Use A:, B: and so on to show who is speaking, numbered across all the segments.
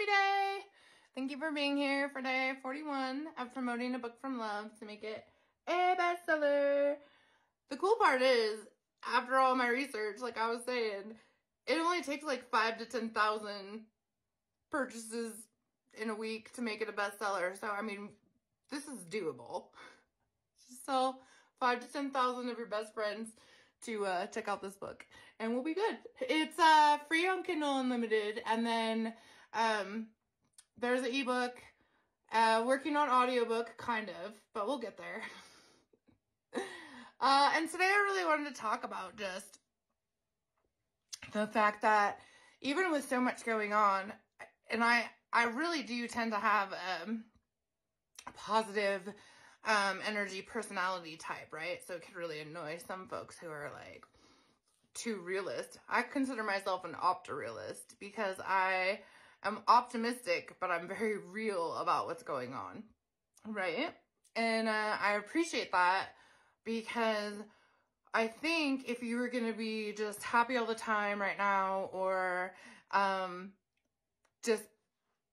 A: happy day. Thank you for being here for day 41 of promoting a book from love to make it a bestseller. The cool part is, after all my research, like I was saying, it only takes like five to 10,000 purchases in a week to make it a bestseller. So, I mean, this is doable. Just sell five to 10,000 of your best friends to uh, check out this book and we'll be good. It's uh, free on Kindle Unlimited and then um, there's an ebook, uh, working on audiobook, kind of, but we'll get there. uh, and today I really wanted to talk about just the fact that even with so much going on, and I, I really do tend to have um, a positive um, energy personality type, right? So it could really annoy some folks who are like too realist. I consider myself an optorealist because I am optimistic, but I'm very real about what's going on, right? And uh, I appreciate that because I think if you were going to be just happy all the time right now or um, just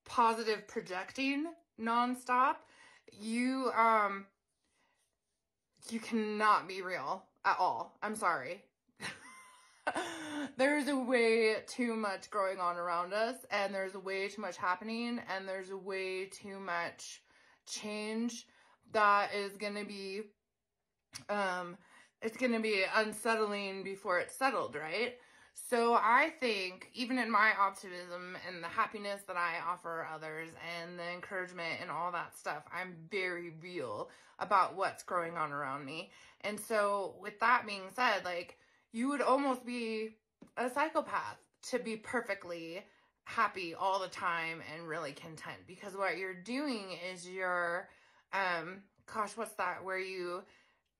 A: positive projecting nonstop, you um you cannot be real at all. I'm sorry. there's a way too much going on around us and there's a way too much happening and there's a way too much change that is going to be um it's going to be unsettling before it's settled, right? So I think even in my optimism and the happiness that I offer others and the encouragement and all that stuff, I'm very real about what's going on around me. And so with that being said, like you would almost be a psychopath to be perfectly happy all the time and really content. Because what you're doing is you're um gosh what's that? Where you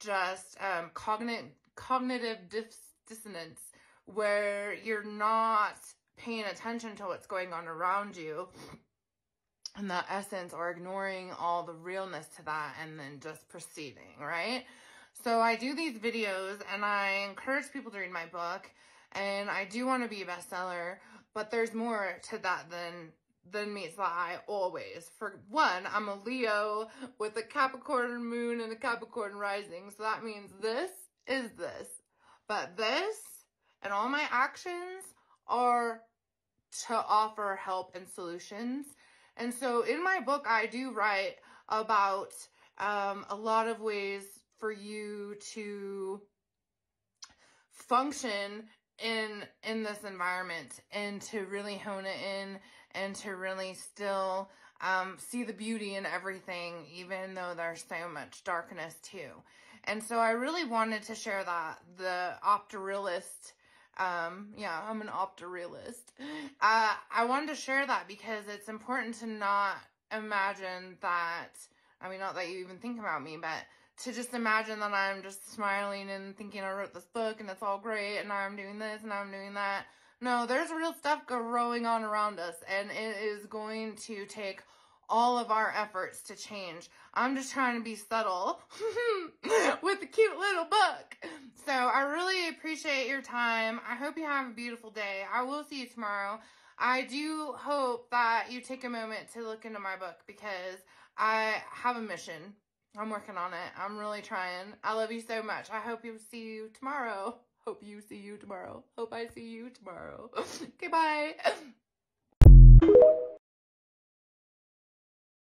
A: just um cognitive cognitive dis dissonance where you're not paying attention to what's going on around you. And that essence or ignoring all the realness to that and then just proceeding, right? So I do these videos and I encourage people to read my book and I do want to be a bestseller, but there's more to that than than meets the eye always. For one, I'm a Leo with a Capricorn moon and a Capricorn rising. So that means this is this. But this and all my actions are to offer help and solutions. And so in my book, I do write about um, a lot of ways for you to function in in this environment and to really hone it in and to really still um, see the beauty in everything, even though there's so much darkness too. And so I really wanted to share that, the optorealist um, yeah, I'm an optorealist. Uh, I wanted to share that because it's important to not imagine that, I mean, not that you even think about me, but to just imagine that I'm just smiling and thinking I wrote this book and it's all great and I'm doing this and I'm doing that. No, there's real stuff going on around us and it is going to take all of our efforts to change. I'm just trying to be subtle with a cute little book. So I really appreciate your time. I hope you have a beautiful day. I will see you tomorrow. I do hope that you take a moment to look into my book because I have a mission. I'm working on it. I'm really trying. I love you so much. I hope you see you tomorrow. Hope you see you tomorrow. Hope I see you tomorrow. okay, bye.